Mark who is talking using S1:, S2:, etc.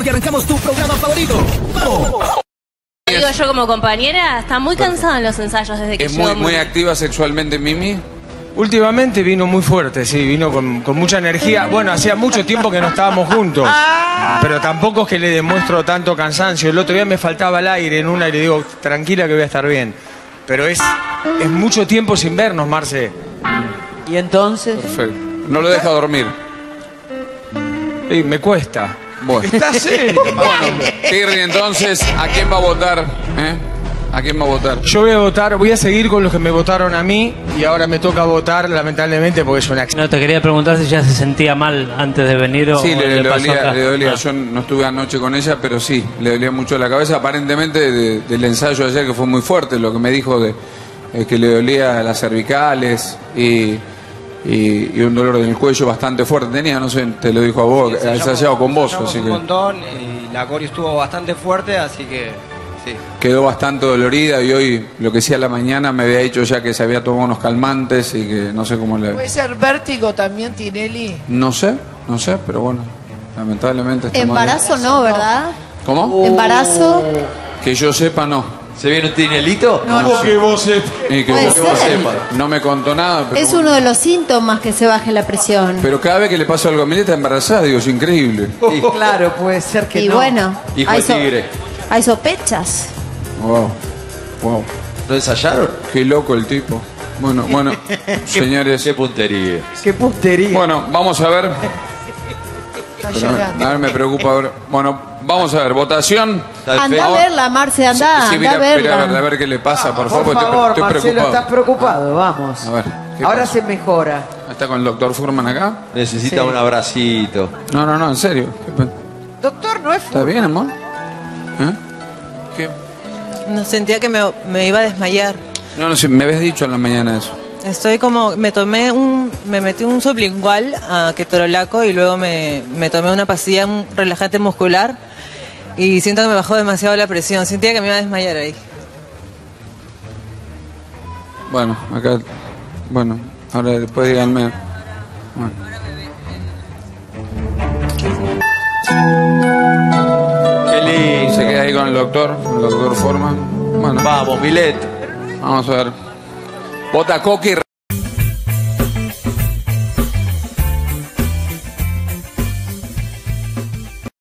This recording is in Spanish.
S1: porque arrancamos tu programa favorito. ¡Vamos!
S2: Digo yo como compañera, está muy cansada en los ensayos desde que
S3: ¿Es
S2: llegó
S3: muy, muy
S2: Moni.
S3: activa sexualmente Mimi?
S4: Últimamente vino muy fuerte, sí, vino con, con mucha energía. Bueno, hacía mucho tiempo que no estábamos juntos, pero tampoco es que le demuestro tanto cansancio. El otro día me faltaba el aire en una y le digo, tranquila que voy a estar bien. Pero es, es mucho tiempo sin vernos, Marce.
S5: Y entonces,
S3: Perfecto. No lo deja dormir.
S4: Y me cuesta.
S3: Bueno.
S4: ¿Está serio?
S3: Bueno, Tirri, entonces, ¿a quién va a votar? ¿Eh? ¿A quién va a votar?
S4: Yo voy a votar, voy a seguir con los que me votaron a mí y ahora me toca votar, lamentablemente, porque es una acción.
S6: No, te quería preguntar si ya se sentía mal antes de venir o
S3: Sí, le, le
S6: pasó
S3: dolía,
S6: acá.
S3: le dolía.
S6: Ah.
S3: Yo no estuve anoche con ella, pero sí, le dolía mucho la cabeza. Aparentemente de- del ensayo de ayer, que fue muy fuerte, lo que me dijo de eh, que le dolía las cervicales y, y- y un dolor en el cuello bastante fuerte tenía. No sé, te lo dijo a vos, ha ensayado con vos, así
S7: un
S3: que
S7: montón y la Cori estuvo bastante fuerte, así que sí.
S3: quedó bastante dolorida y hoy, lo que decía a la mañana, me había dicho ya que se había tomado unos calmantes y que no sé cómo le...
S5: ¿puede ser vértigo también, Tinelli?
S3: No sé, no sé, pero bueno, lamentablemente...
S8: Embarazo no, ¿verdad?
S3: ¿Cómo?
S8: Embarazo.
S3: Que yo sepa, no.
S9: ¿Se viene un tinelito?
S8: No, no.
S4: que vos sepas.
S3: Y que
S8: Puede
S3: vos-
S8: ser.
S3: No me contó nada, pero,
S8: Es uno de los síntomas que se baje la presión.
S3: pero cada vez que le pasa algo a Milena está embarazada, digo, es increíble.
S5: Claro, puede ser que
S8: y
S5: no.
S8: bueno,
S9: Hijo
S8: hay,
S9: de tigre.
S8: hay sospechas.
S3: Wow, wow,
S9: ¿Lo ensayaron?
S3: qué loco el tipo. Bueno, bueno, señores.
S9: Qué puntería.
S5: Qué puntería.
S3: Bueno, vamos a ver.
S5: Está llorando.
S3: a ver, me preocupa. ver. Bueno, vamos a ver, votación.
S8: Anda a verla, Marce, anda,
S3: Sí,
S8: anda
S3: mira,
S8: a
S3: mira,
S8: verla.
S3: a ver, a ver qué le pasa, por favor,
S5: Por
S3: porque
S5: favor,
S3: estoy, estoy
S5: Marcelo,
S3: preocupado.
S5: estás preocupado, vamos.
S3: A ver, ¿qué
S5: Ahora
S3: pasa?
S5: se mejora.
S3: ¿Está con el doctor Furman acá?
S9: Necesita
S5: Sí.
S9: un abracito.
S3: No, no, no, en serio. ¿Qué pa-
S5: Doctor, no es
S3: ¿Está bien, amor? ¿Eh? ¿Qué?
S10: No sentía que me, me iba a desmayar.
S3: No, no, sí, me habías dicho en la mañana eso.
S10: Estoy como, me tomé un, me metí un sublingual a ketorolaco y luego me, me tomé una pastilla, un relajante muscular y siento que me bajó demasiado la presión. Sentía que me iba a desmayar ahí.
S3: Bueno, acá. Bueno, ahora después díganme. Bueno.
S9: Lindo.
S3: Se queda ahí con el doctor, el doctor Forman. Bueno,
S9: Vamos, Milet.
S3: vamos a ver. Vota Coqui.